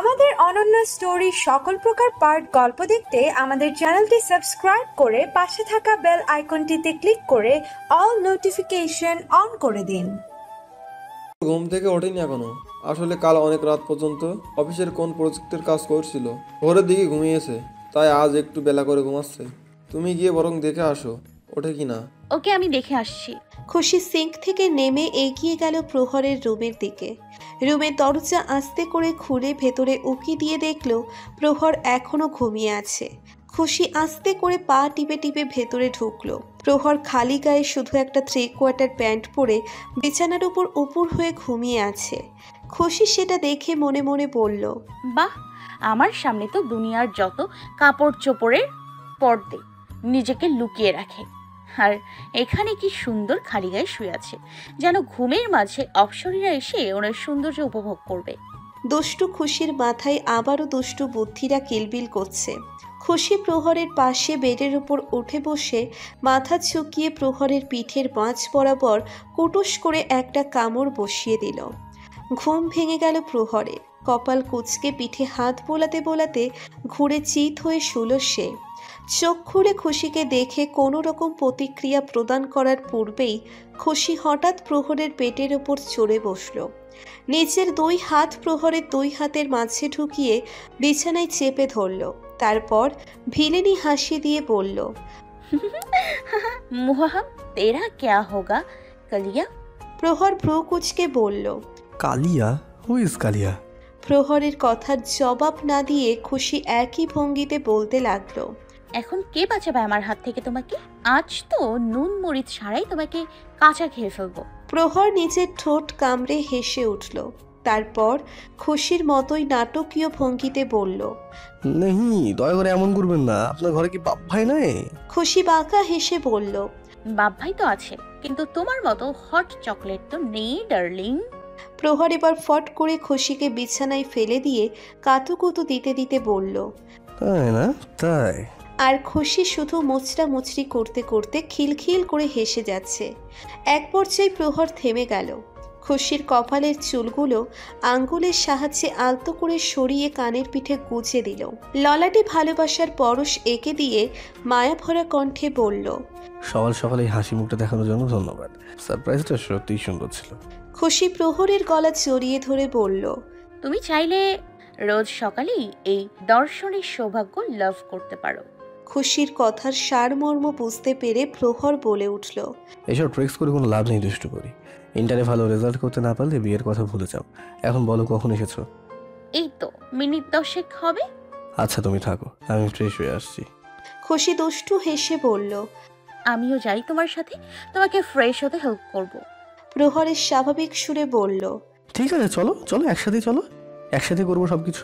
আমাদের অনন্য স্টোরি সকল প্রকার পার্ট গল্প দেখতে আমাদের চ্যানেলটি সাবস্ক্রাইব করে পাশে থাকা বেল আইকনটিতে ক্লিক করে অল নোটিফিকেশন অন করে দিন। ঘুম থেকে ওঠেনি এখনও। আসলে কাল অনেক রাত পর্যন্ত অফিসের কোন প্রজেক্টের কাজ করছিল, ভোরের দিকে ঘুমিয়েছে, তাই আজ একটু বেলা করে ঘুমাচ্ছে। তুমি গিয়ে বরং দেখে আসো। ওঠে কি না? ওকে আমি দেখে আসছি। খুশি সিঙ্ক থেকে নেমে এগিয়ে গেল প্রহরের রুমের দিকে। রুমের দরজা আস্তে করে খুলে ভেতরে উকি দিয়ে দেখল প্রহর এখনও ঘুমিয়ে আছে। খুশি আস্তে করে পা টিপে টিপে ভেতরে ঢুকলো। প্রহর খালি গায়ে শুধু একটা থ্রি কোয়ার্টার প্যান্ট পরে বিছানার উপর উপর হয়ে ঘুমিয়ে আছে। খুশি সেটা দেখে মনে মনে বলল বাহ আমার সামনে তো দুনিয়ার যত কাপড় চোপড়ের পর্দে নিজেকে লুকিয়ে রাখে। আর এখানে কি সুন্দর খালি গায়ে শুয়ে আছে। যেন ঘুমের মাঝে অপসরীরা এসে ওনার সৌন্দর্য উপভোগ করবে। দুষ্টু খুশির মাথায় আবারও দুষ্টু বুদ্ধিরা কিলবিল করছে। খুশি প্রহরের পাশে বেডের উপর উঠে বসে মাথা ঝুঁকিয়ে প্রহরের পিঠের মাঝ বরাবর কুটুস করে একটা কামড় বসিয়ে দিল। ঘুম ভেঙে গেল প্রহরের কপাল কুচকে পিঠে হাত বোলাতে বোলাতে ঘুরে চিত হয়ে শুল সে। চোখ খুলে খুশিকে দেখে কোনো রকম প্রতিক্রিয়া প্রদান করার পূর্বেই খুশি হঠাৎ প্রহরের পেটের ওপর চড়ে বসল। নিচের দুই হাত প্রহরের দুই হাতের মাঝে ঢুকিয়ে বিছানায় চেপে ধরল। তারপর ভিলেনি হাসি দিয়ে বলল মুহাম তেরা ক্যা হোগা কলিয়া? প্রহর ভ্রু কুচকে বলল কালিয়া? হু ইজ কালিয়া? প্রহরের কথার জবাব না দিয়ে খুশি একই ভঙ্গিতে বলতে লাগল এখন কে বাঁচাবে আমার হাত থেকে তোমাকে? আজ তো নুন মরিচ ছাড়াই তোমাকে কাঁচা খেয়ে ফেলব। প্রহর নিজের ঠোঁট কামড়ে হেসে উঠল। তারপর খুশির মতোই নাটকীয় ভঙ্গিতে বলল নেহি দয়া করে এমন করবেন না। আপনার ঘরে কি বাপ ভাই নাই? খুশি বাঁকা হেসে বলল বাপ ভাই তো আছে কিন্তু তোমার মতো হট চকলেট তো নেই ডার্লিং। প্রহর এবার ফট করে খুশিকে বিছানায় ফেলে দিয়ে কাতুকুতু দিতে দিতে বলল তাই না? তাই। আর খুশি শুধু মুচড়া মুচড়ি করতে করতে খিলখিল করে হেসে যাচ্ছে। এক পর্যায়ে প্রহর থেমে গেল। খুশির কপালের চুলগুলো আঙ্গুলের সাহায্যে আলতো করে সরিয়ে কানের পিঠে গুজে দিল। ললাটি ভালোবাসার পরশ এঁকে দিয়ে মায়া ভরা কণ্ঠে বলল সকাল সকালে এই হাসি মুখটা দেখানোর জন্য ধন্যবাদ। সারপ্রাইজটা সত্যিই সুন্দর ছিল। খুশি প্রহরের গলা জড়িয়ে ধরে বলল তুমি চাইলে রোজ সকালেই এই দর্শনের সৌভাগ্য লাভ করতে পারো। খুশির কথার সারমর্ম বুঝতে পেরে প্রহর বলে উঠল এসব ট্রিক্স করে কোনো লাভ নেই দুষ্টু করি। ইন্টারে ভালো রেজাল্ট করতে না পারলে বিয়ের কথা ভুলে যাও। এখন বলো কখন এসেছ? এই তো মিনিট দশেক হবে। আচ্ছা তুমি থাকো। আমি ফ্রেশ হয়ে আসছি। খুশি দুষ্টু হেসে বলল আমিও যাই তোমার সাথে। তোমাকে ফ্রেশ হতে হেল্প করব। প্রহরের স্বাভাবিক সুরে বলল ঠিক আছে চলো চলো একসাথে চলো। একসাথে করব সব কিছু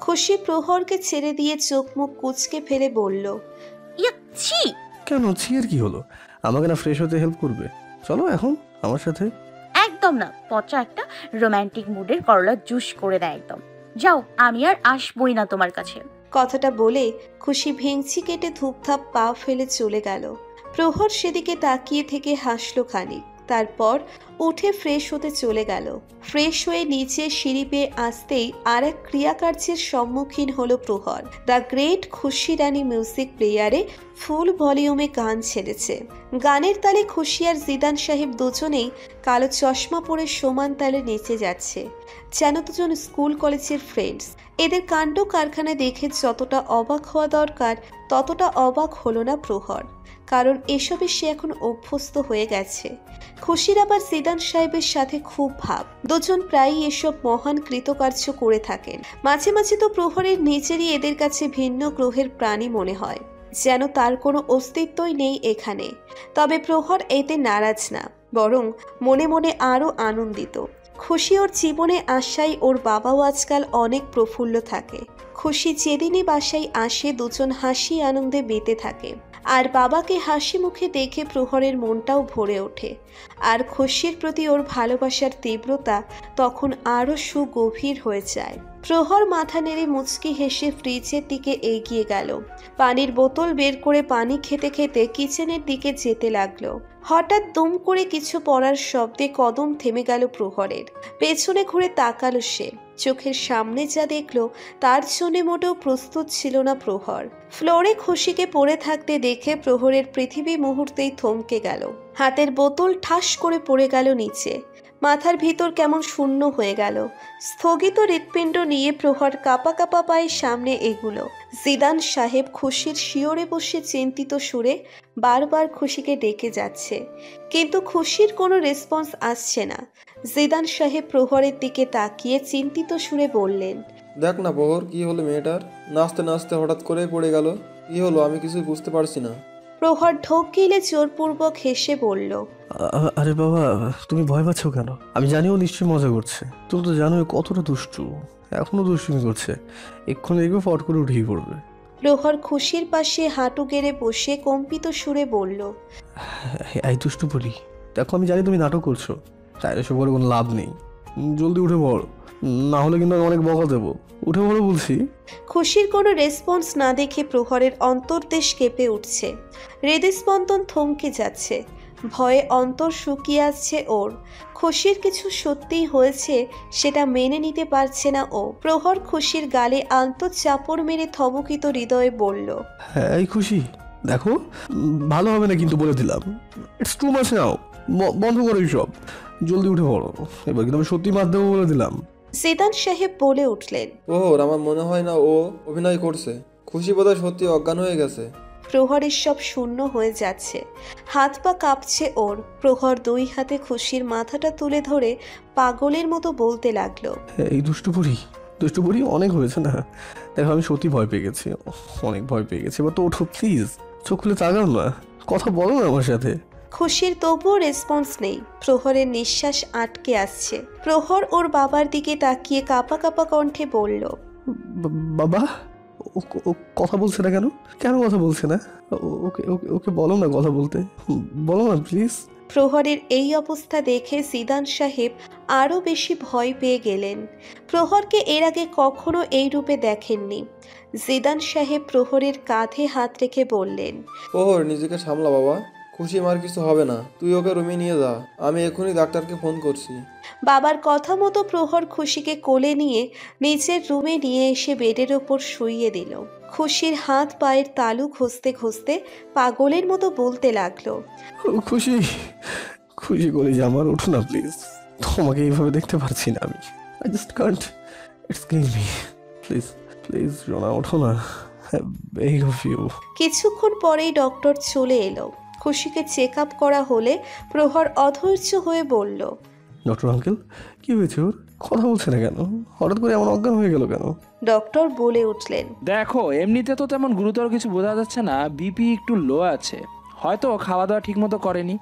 খুশি প্রহরকে ছেড়ে দিয়ে চোখ মুখ কুচকে ফেলে বলল ছি! কেন? ছিয়ের কি হলো? আমাকে না ফ্রেশ হতে হেল্প করবে। চলো এখন আমার সাথে। একদম না পচা একটা রোমান্টিক মুডের করলা জুস করে দেয় একদম। যাও আমি আর আসবই না তোমার কাছে। কথাটা বলে খুশি ভেংচি কেটে ধূপধাপ পা ফেলে চলে গেল। প্রহর সেদিকে তাকিয়ে থেকে হাসলো খানিক। তারপর উঠে ফ্রেশ হতে চলে গেল। ফ্রেশ হয়ে নিচে সিঁড়ি পেয়ে আসতেই আর এক ক্রিয়াকার্যের সম্মুখীন হলো প্রহর। দ্য গ্রেট খুশি রানী মিউজিক প্লেয়ারে ফুল ভলিউমে গান ছেড়েছে। গানের তালে খুশি আর জিদান সাহেব দুজনেই কালো চশমা পরে সমান তালে নেচে যাচ্ছে। যেন দুজন স্কুল কলেজের ফ্রেন্ডস এদের কাণ্ড কারখানা দেখে যতটা অবাক হওয়া দরকার, ততটা অবাক হলো না প্রহর। কারণ এসবে সে এখন অভ্যস্ত হয়ে গেছে। খুশির আবার সিদান সাহেবের সাথে খুব ভাব। দুজন প্রায়ই এসব মহান কৃতকার্য করে থাকেন। মাঝে মাঝে তো প্রহরের নিজেরই এদের কাছে ভিন্ন গ্রহের প্রাণী মনে হয়, যেন তার কোনো অস্তিত্বই নেই এখানে। তবে প্রহর এতে নারাজ না, বরং মনে মনে আরও আনন্দিত। খুশি ওর জীবনে আশায় ওর বাবাও আজকাল অনেক প্রফুল্ল থাকে। খুশি যেদিনই বাসায় আসে, দুজন হাসি আনন্দে মেতে থাকে। আর বাবাকে হাসি মুখে দেখে প্রহরের মনটাও ভরে ওঠে। আর খুশির প্রতি ওর ভালোবাসার তীব্রতা তখন আরও সুগভীর হয়ে যায়। প্রহর মাথা নেড়ে মুচকি হেসে ফ্রিজের দিকে এগিয়ে গেল। পানির বোতল বের করে পানি খেতে খেতে কিচেনের দিকে যেতে লাগল। হঠাৎ দুম করে কিছু পড়ার শব্দে কদম থেমে গেল প্রহরের। পেছনে ঘুরে তাকালো সে। চোখের সামনে যা দেখল, তার জন্য মোটেও প্রস্তুত ছিল না প্রহর। ফ্লোরে খুশিকে পড়ে থাকতে দেখে প্রহরের পৃথিবী মুহূর্তেই থমকে গেল। হাতের বোতল ঠাস করে পড়ে গেল নিচে। মাথার ভিতর কেমন শূন্য হয়ে গেল। স্থগিত হৃৎপিণ্ড নিয়ে প্রহর কাপা কাপা পায়ে সামনে এগুলো। জিদান সাহেব খুশির শিওরে বসে চিন্তিত সুরে বারবার খুশিকে ডেকে যাচ্ছে। কিন্তু খুশির কোনো রেসপন্স আসছে না। জিদান সাহেব প্রহরের দিকে তাকিয়ে চিন্তিত সুরে বললেন, দেখ না প্রহর, কি হলো মেয়েটার? নাচতে নাচতে হঠাৎ করে পড়ে গেল। কি হলো? আমি কিছু বুঝতে পারছি না। প্রহর ঢোক গিলে জোরপূর্বক হেসে বলল আ- আরে বাবা তুমি ভয় পাচ্ছ কেন? আমি জানি ও নিশ্চয়ই মজা করছে। তুমি তো জানো ও কতটা দুষ্টু। এখনও দুষ্টুমি করছে। এক্ষুনি দেখবে ফট করে উঠেই পড়বে। প্রহর খুশির পাশে হাঁটু গেড়ে বসে কম্পিত সুরে বলল এই দুষ্টু বলি। দেখো আমি জানি তুমি নাটক করছ। তাই এসব করে কোনো লাভ নেই। উম, জলদি উঠে পড়ো। না হলে কিন্তু আমি অনেক বকা দেবো। উঠে পড়ো বলছি। খুশির কোনো রেসপন্স না দেখে প্রহরের অন্তর্দেশ কেঁপে উঠছে। হৃদস্পন্দন থমকে যাচ্ছে। ভয়ে অন্তর শুকিয়ে আসছে ওর। খুশির কিছু সত্যিই হয়েছে সেটা মেনে নিতে পারছে না ও। প্রহর খুশির গালে আন্ত চাপড় মেরে থমকিত হৃদয়ে বলল হ্যাঁ এই খুশি। দেখো ভালো হবে না কিন্তু বলে দিলাম। ইটস টু মাছ নাও বন্ধ করো সব জলদি উঠে পড়ো। এবার কিন্তু আমি সত্যি মাধ্যমে বলে দিলাম। সিদান সাহেব বলে উঠলেন প্রহর আমার মনে হয় না ও অভিনয় করছে। খুশি বোধহয় সত্যি অজ্ঞান হয়ে গেছে। প্রহরের সব শূন্য হয়ে যাচ্ছে। হাত পা কাঁপছে ওর। প্রহর দুই হাতে খুশির মাথাটা তুলে ধরে পাগলের মতো বলতে লাগল এই দুষ্টু বুড়ি দুষ্টু বুড়ি অনেক হয়েছে না? দেখো আমি সত্যি ভয় পেয়ে গেছি অনেক ভয় পেয়ে গেছি। এবার তো ওঠো প্লিজ চোখ খুলে তাকাও না। কথা বলো না আমার সাথে। খুশির তবুও রেসপন্স নেই। প্রহরের নিঃশ্বাস আটকে আসছে। প্রহর ওর বাবার দিকে তাকিয়ে কাপা কাপা কণ্ঠে বলল বাবা ও- ও কথা বলছে না কেন? কেন কথা বলছে না? ও- ওকে ওকে ওকে বলো না কথা বলতে। বলো না প্লিজ প্রহরের এই অবস্থা দেখে সিদান সাহেব আরও বেশি ভয় পেয়ে গেলেন। প্রহরকে এর আগে কখনো এই রূপে দেখেননি। জিদান সাহেব প্রহরের কাঁধে হাত রেখে বললেন প্রহর নিজেকে সামলা বাবা। খুশি মার কিছু হবে না। তুই ওকে রুমে নিয়ে যা। আমি এখনই ডাক্তারকে ফোন করছি। বাবার কথা মতো প্রহর খুশিকে কোলে নিয়ে নিচের রুমে নিয়ে এসে বেডের ওপর শুইয়ে দিল। খুশির হাত পায়ের তালু ঘষতে ঘষতে পাগলের মতো বলতে লাগল। ও খুশি খুশি করে যে আমার ওঠো না প্লিজ তোমাকে এইভাবে দেখতে পারছি না আমি। I just can't it's kill me please please সোনা ওঠো না। বেগ অফ ইউ কিছুক্ষণ পরেই ডক্টর চলে এলো। খুশিকে চেক আপ করা হলে প্রহর অধৈর্য হয়ে বলল ডক্টর আঙ্কেল কি হয়েছে ওর? কথা বলছে না কেন? হঠাৎ করে এমন অজ্ঞান হয়ে গেল কেন? ডক্টর বলে উঠলেন দেখো এমনিতে তো তেমন গুরুতর কিছু বোঝা যাচ্ছে না বিপি একটু লো আছে। হয়তো খাওয়া দাওয়া ঠিকমতো করেনি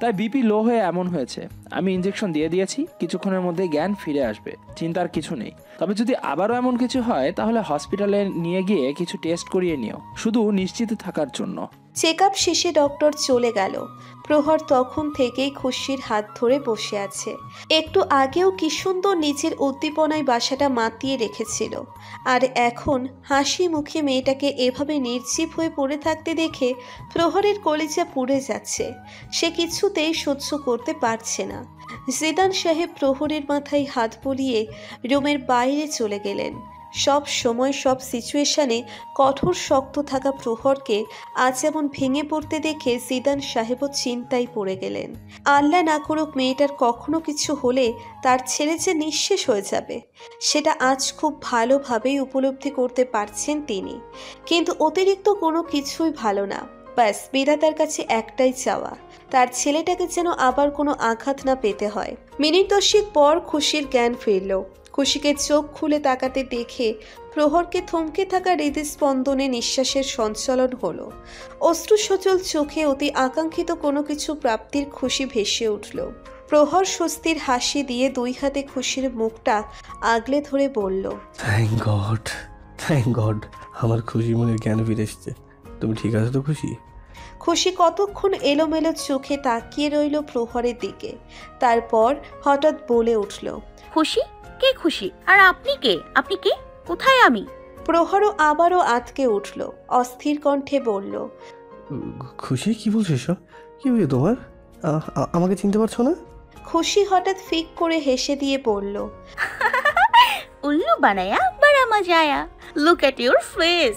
তাই বিপি লো হয়ে এমন হয়েছে। আমি ইঞ্জেকশন দিয়ে দিয়েছি কিছুক্ষণের মধ্যে জ্ঞান ফিরে আসবে চিন্তার কিছু নেই। তবে যদি আবারও এমন কিছু হয় তাহলে হসপিটালে নিয়ে গিয়ে কিছু টেস্ট করিয়ে নিও শুধু নিশ্চিত থাকার জন্য। চেক আপ শেষে ডক্টর চলে গেল। প্রহর তখন থেকেই খুশির হাত ধরে বসে আছে। একটু আগেও কি সুন্দর নিজের উদ্দীপনায় বাসাটা মাতিয়ে রেখেছিল। আর এখন হাসি মুখে মেয়েটাকে এভাবে নির্জীব হয়ে পড়ে থাকতে দেখে প্রহরের কলিজা পুড়ে যাচ্ছে। সে কিছুতেই সহ্য করতে পারছে না। জিদান সাহেব প্রহরের মাথায় হাত বুলিয়ে রুমের বাইরে চলে গেলেন। সব সময় সব সিচুয়েশনে কঠোর, শক্ত থাকা প্রহরকে আজ এমন ভেঙে পড়তে দেখে সিদান সাহেবও চিন্তায় পড়ে গেলেন। আল্লাহ না করুক মেয়েটার কখনো কিছু হলে তার ছেলে যে নিঃশেষ হয়ে যাবে, সেটা আজ খুব ভালোভাবেই উপলব্ধি করতে পারছেন তিনি। কিন্তু অতিরিক্ত কোনো কিছুই ভালো না। ব্যাস, বিধাতার কাছে একটাই চাওয়া, তার ছেলেটাকে যেন আবার কোনো আঘাত না পেতে হয়। মিনিট দশেক পর খুশির জ্ঞান ফিরল। খুশিকে চোখ খুলে তাকাতে দেখে প্রহরকে থমকে থাকা হৃদস্পন্দনে নিঃশ্বাসের সঞ্চালন হলো। অশ্রু সচল চোখে অতি আকাঙ্ক্ষিত কোনো কিছু প্রাপ্তির খুশি ভেসে উঠল। প্রহর স্বস্তির হাসি দিয়ে দুই হাতে খুশির মুখটা আগলে ধরে বলল থ্যাংক গড থ্যাংক গড আমার খুশি মনের জ্ঞান ফিরে এসছে। তুমি ঠিক আছো তো খুশি? খুশি কতক্ষণ এলোমেলো চোখে তাকিয়ে রইল প্রহরের দিকে। তারপর হঠাৎ বলে উঠল খুশি? কে খুশি? আর আপনি কে? আপনি কে? কোথায় আমি? প্রহরও আবারও আতকে উঠল অস্থির কণ্ঠে বলল খুশি? কি বলছো এসব? কি হয়েছে তোমার? আমাকে চিনতে পারছ না? খুশি হঠাৎ ফিক করে হেসে দিয়ে বলল উল্লু বানায়া বড়া মজা আয়া লুক এট ইউর ফেস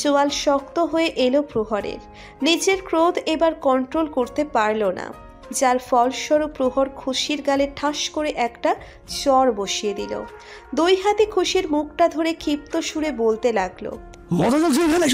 চোয়াল শক্ত হয়ে এলো প্রহরের। নিজের ক্রোধ এবার কন্ট্রোল করতে পারল না। যার ফলস্বরূপ প্রহর খুশির গালে ঠাস করে একটা চর বসিয়ে দিল। দুই হাতে খুশির মুখটা ধরে ক্ষিপ্ত সুরে বলতে লাগল মজা চলছে এখানে?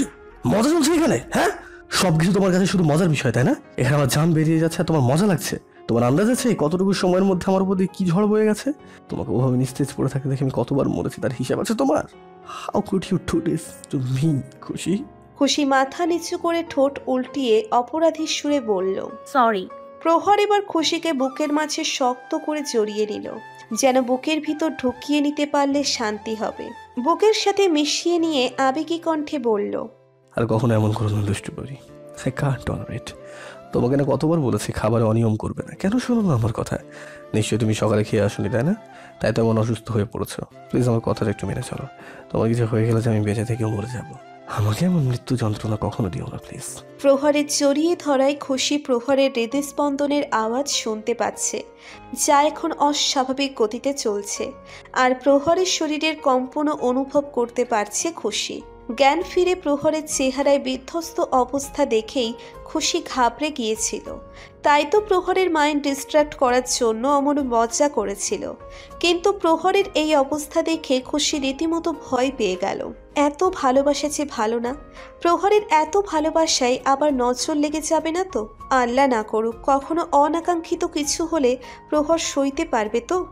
মজা চলছে এখানে হ্যাঁ? সব কিছু তোমার কাছে শুধু মজার বিষয় তাই না? এখানে আমার জান বেরিয়ে যাচ্ছে আর তোমার মজা লাগছে। তোমার আন্দাজ আছে কতটুকু সময়ের মধ্যে আমার উপর দিয়ে কি ঝড় বয়ে গেছে? তোমাকে ওভাবে নিস্তেজ পড়ে থাকতে দেখে আমি কতবার মরেছি তার হিসাব আছে তোমার? How could you do this to me খুশি? খুশি মাথা নিচু করে ঠোঁট উল্টিয়ে অপরাধীর সুরে বলল সরি প্রহর এবার খুশিকে বুকের মাঝে শক্ত করে জড়িয়ে নিল, যেন বুকের ভিতর ঢুকিয়ে নিতে পারলে শান্তি হবে। বুকের সাথে মিশিয়ে নিয়ে আবেগী কণ্ঠে বলল, আর কখনো এমন করো না দুষ্টু করি তোমাকে না কতবার বলেছি খাবার অনিয়ম করবে না। কেন শোনো না আমার কথা? নিশ্চয়ই তুমি সকালে খেয়ে আসনি, তাই না? তাই তো অসুস্থ হয়ে পড়েছো। প্লিজ আমার কথাটা একটু মেনে চলো। তোমার কিছু হয়ে গেলে যে আমি বেঁচে থেকেও মরে যাব। আমাকে এমন মৃত্যু যন্ত্রণা কখনো দিও না প্লিজ প্রহরের জড়িয়ে ধরায় খুশি প্রহরের হৃদস্পন্দনের আওয়াজ শুনতে পাচ্ছে, যা এখন অস্বাভাবিক গতিতে চলছে, আর প্রহরের শরীরের কম্পনও অনুভব করতে পারছে খুশি। জ্ঞান ফিরে প্রহরের চেহারায় বিধ্বস্ত অবস্থা দেখেই খুশি ঘাবড়ে গিয়েছিল। তাই তো প্রহরের মাইন্ড ডিস্ট্র্যাক্ট করার জন্য অমর মজা করেছিল। কিন্তু প্রহরের এই অবস্থা দেখে খুশি রীতিমতো ভয় পেয়ে গেল। এত ভালোবাসা যে ভালো না। প্রহরের এত ভালোবাসায় আবার নজর লেগে যাবে না তো? আল্লাহ না করুক, কখনো অনাকাঙ্ক্ষিত কিছু হলে প্রহর সইতে পারবে তো?